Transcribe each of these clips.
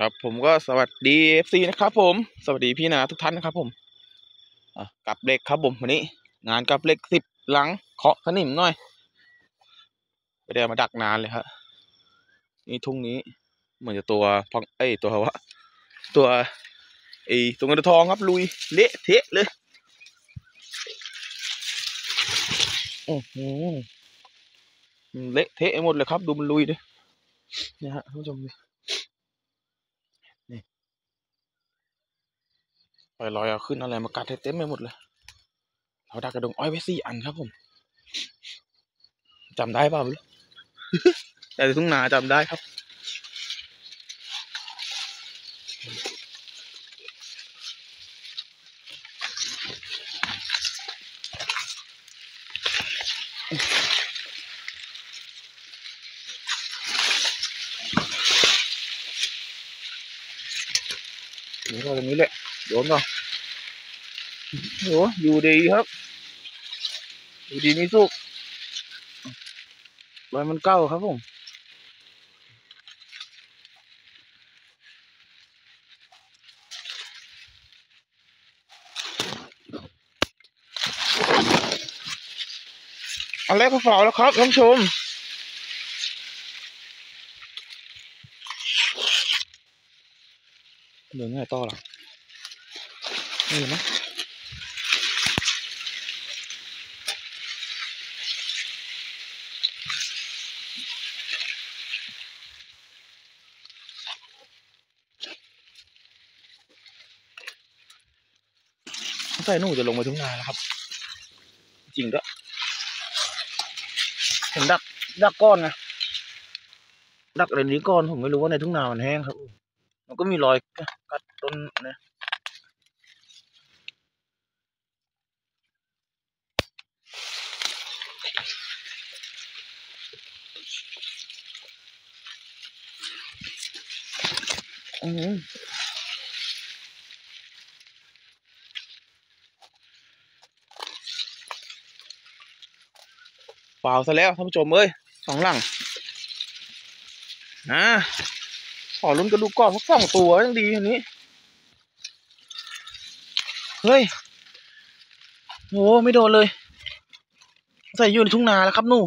ครับ ผมก็สวัสดีเอฟซีนะครับ ผมสวัสดีพี่นาทุกท่านนะครับ ผมกับเหล็กครับผมวันนี้ งานกับเหล็กสิบหลังเคาะสนิมหน่อยไม่ได้เอามาดักนานเลยครับนี่ทุ่งนี้ เหมือนจะตัวพองเอ้ยตัววะตัวไอ้ตัวเงินทองครับ ลุยเละเทะเลยโอ้โหเละเทะหมดเลยครับ ดูมันลุยดิเนี่ยฮะท่านผู้ชมดิ ปล่อยลอยเอาขึ้นอะไรมากัดให้เต็มไปหมดเลย เราดักกระดงอ้อยไว้สี่อันครับผมจำได้เปล่าแต่ทุ่งนาจำได้ครับนี่ก็ตรงนี้แหละ โดนก่อนโหอยู่ดีครับ อยู่ดีนี่สุกรอยมันเก้าครับผมอันแรกก็ฝาแล้วครับท่านผู้ชมเดินง่ายต่อหรอ นี่มั้ยใส่หนูจะลงไปทุ่งนาแล้วครับ จริงด้วยผมดักดักก้อนไงดักอะไรนี้ก้อนผมไม่รู้ว่าในทุ่งนามันแห้งครับ มันก็มีรอยกัดต้นนะ อืมเปล่าซะแล้วท่านผู้ชมเอ้ยสองหลังอ่าขอลุ้นกระดูกก่อนสักสองตัวยังดีอันนี้ เฮ้ยโหไม่โดนเลย ใส่อยู่ในทุ่งนาแล้วครับนู่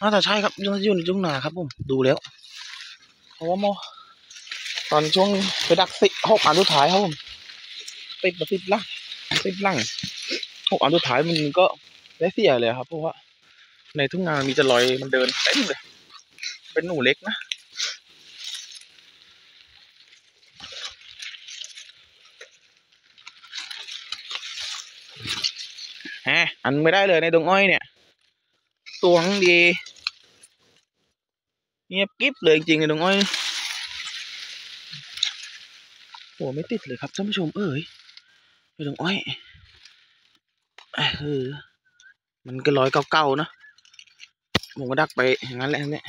น่าจะใช่ครับยังอยู่ในทุ่งนาครับผมดูแล้วเพราะว่าโมตอนช่วงไปดักสิหกอันสุดท้ายครับผมติดมาติดล่างติดล่างหกอันสุดท้ายมันก็ได้เสียเลยครับ เพราะว่า ในทุ่งนามีจะลอยมันเดินเต็มเลยเป็นหนูเล็กนะ ฮะอันไม่ได้เลยในดงอ้อยเนี่ยตวงดีเงียบกิ๊บเลยจริงๆในดงอ้อยโอ้ไม่ติดเลยครับท่านผู้ชมเอ้ยในดงอ้อยเออมันก็ร้อยเก่าๆนะผมก็ดักไปอย่างนั้นแหละเนี่ย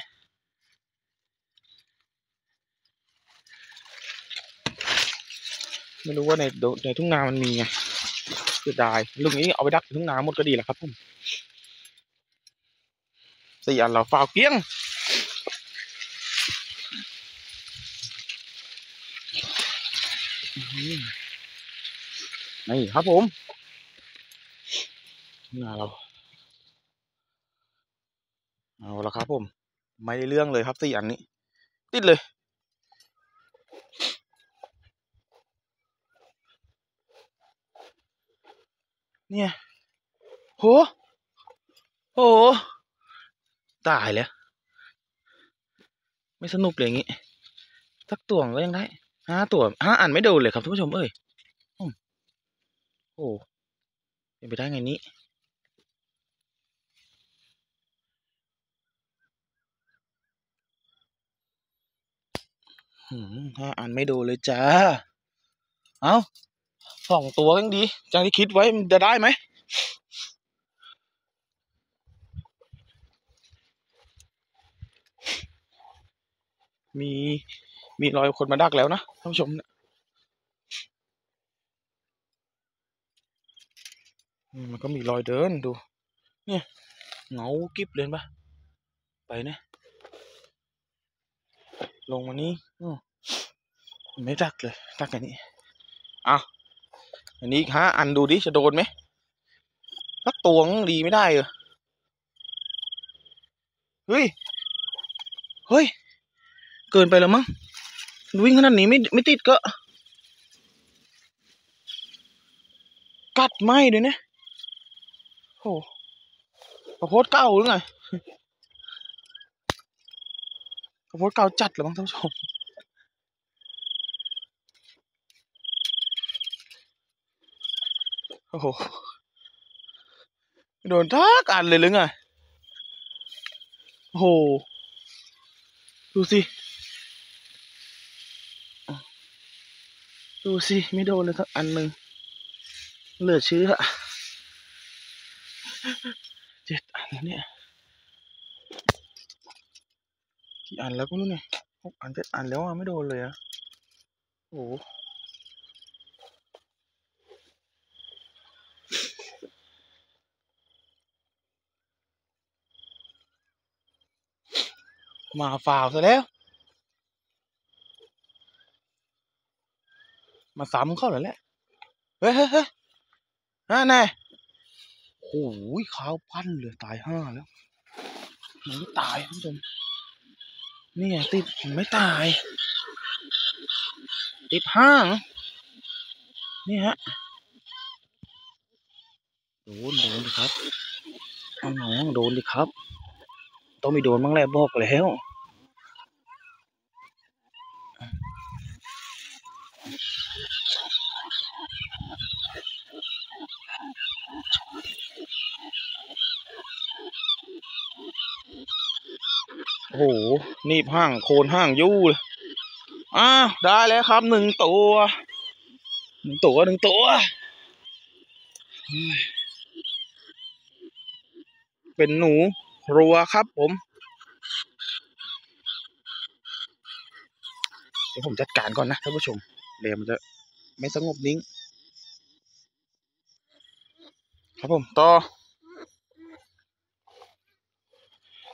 ไม่รู้ว่าในโดในทุ่งนามันมีไง สียดายลูกนี้เอาไปดักทุ่งนาหมดก็ดีแหละครับผมสี่อันเราฟาวเกี้ยงนี่ครับผมนาเรา เอาละครับผม ไม่ได้เรื่องเลยครับสี่อันนี้ ติดเลย เนี่ยโหโหตายแล้ว ไม่สนุกเลยอย่างงี้สักตัวก็ยังได้ห้าตัวห้าอันไม่โดนเลยครับท่านผู้ชมเอ้ยอืมโอ้เป็นไปได้ไงนี้หืมห้าอันไม่โดนเลยจ้า เอา สองตัวยังดีจากที่คิดไว้มันจะได้ไหมมีมีรอยคนมาดักแล้วนะท่านผู้ชมเนี่ยมันก็มีรอยเดินดู เนี่ยเงากิ๊บเลยปะไปเนี่ยลงมานี้อไม่ดักเลยดักอันนี้อะ อันนี้อีกห้าอันดูดิจะโดนไหมสักตัวงดีไม่ได้เหรอเฮ้ย เฮ้ย เกินไปแล้วมั้ง วิ่งขนาดนี้ไม่ไม่ติดก็ กัดไหมด้วยเนี่ยโอ้ข้าวโพดเก่าหรือไงข้าวโพดเก่าจัดเลยมั้งท่านผู้ชม โอ้โหโดนทักอันเลยหรือไงโอ้โห ดูสิ ดูสิ ไม่โดนเลยสักอันหนึ่งเหลือเชื่อเจ็ดอันแล้วเนี่ย กี่อันแล้วก็รู้เนี่ยหกอันเจ็ดอันแล้วอะ ไม่โดนเลยอะ โอ้ มาฝ่าวซะแล้ว มาซ้ำเข้าแล้วแหละ เฮ้ยเฮ้ยเฮ้ยนั่นแน่โอ้โหขาวพันเลยตายห้าแล้วมันไม่ตายท่านผู้ชมนี่ไงติดมันไม่ตาย ติดห้างนี่ฮะโดนโดนดิครับเอาน้องโดนดิครับ ต้องมีโดนบ้างแหละบอกแล้วโอ้โหนีบห้างโคนห้างยู่เลยอ้าวได้แล้วครับหนึ่งตัวหนึ่งตัวหนึ่งตัว เป็นหนู ครัวครับผมเดี๋ยวผมจัดการก่อนนะท่านผู้ชมเดี๋ยวมันจะไม่สงบนิ่ง ครับผมต่อ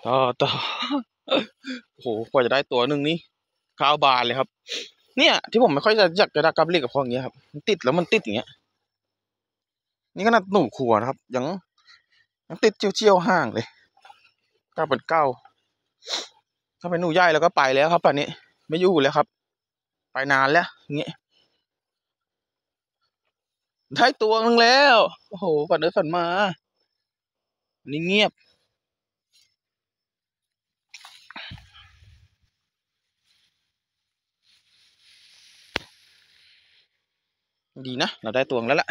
ต่อต่อโอ้โหกว่าจะได้ตัวหนึ่งนี่ข้าวบานเลยครับ เนี่ย ที่ผมไม่ค่อยจะอยากจะดักกับเรียกกับพวกอย่างเงี้ยครับมันติดแล้วมันติดอย่างเงี้ย นี่ขนาดหนูขัวนะครับยังยังติดเจียวๆห่างเลย เก้าเป็นเก้าถ้าเป็นหนูใหญ่แล้วก็ไปแล้วครับป่านนี้ ไม่อยู่แล้วครับ ไปนานแล้วเงี้ยได้ตัวนึงแล้วโอ้โหฝันเดินฝันมานี่เงียบดีนะ เราได้ตวงแล้วล่ะ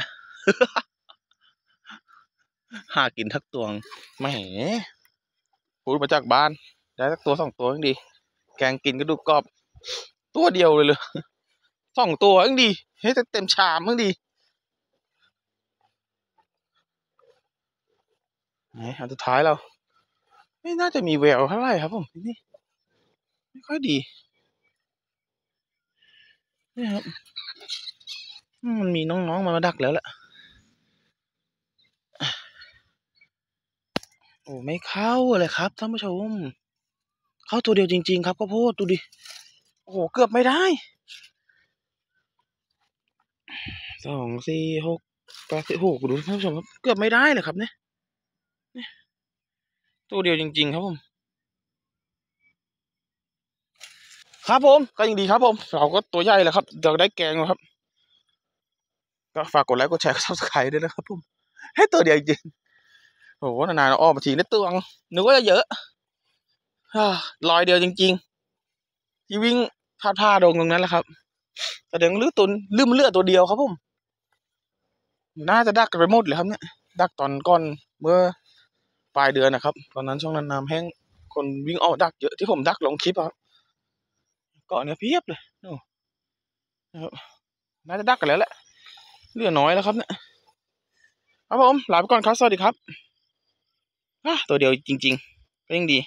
หากินทักตวงแหมูดมาจากบ้านได้สักตัวสองตัวยังดี แกงกินก็ดูกรอบ ตัวเดียวเลยเลยสองตัวยังดีให้เต็มชามยังดีไหนอันสุดท้ายเรา ไม่น่าจะมีแววเท่าไหร่ครับผมที่นี่ไม่ค่อยดีนี่ครับมมันมีน้องๆมามาดักแล้วแหละ อ้ไม่เข้าเลยครับท่านผู้ชม เข้าตัวเดียวจริง ๆ ครับข้าวโพดดูดิ โอ้โหเกือบไม่ได้สองสี่หกแปดสิบหกดูท่านผู้ชมครับ เกือบไม่ได้เลยครับเนี่ยตัวเดียวจริง ๆ ครับผม ครับผมก็ยังดีครับผม เราก็ตัวใหญ่แหละครับเราได้แกงแล้วครับ ก็ฝากกดไลค์กดแชร์กดซับสไครต์ด้วยนะครับผม ให้ตัวเดียวจริง โอ้โหนานๆเราออกมาทีได้ตัวงนึกว่าจะเยอะลอยเดียวจริงๆ ที่วิ่งท่าท่าๆดงตรงนั้นแหละครับ แต่เดี๋ยวลือตุนลืมเลือดตัวเดียวครับผมน่าจะดักกันไปหมดเลยครับเนี่ยดักตอนก่อนเมื่อปลายเดือนนะครับ ตอนนั้นช่วงนั้นน้ำแห้งคนวิ่งออกดักเยอะที่ผมดักลงคลิปอะครับเกาะเนี่ยเพียบเลยนะครับน่าจะดักกันแล้วแหละเลือน้อยแล้วครับเนี่ยครับผมลาไปก่อนครับ สวัสดีครับ ตัวเดียวจริง ๆ ก็ยังดี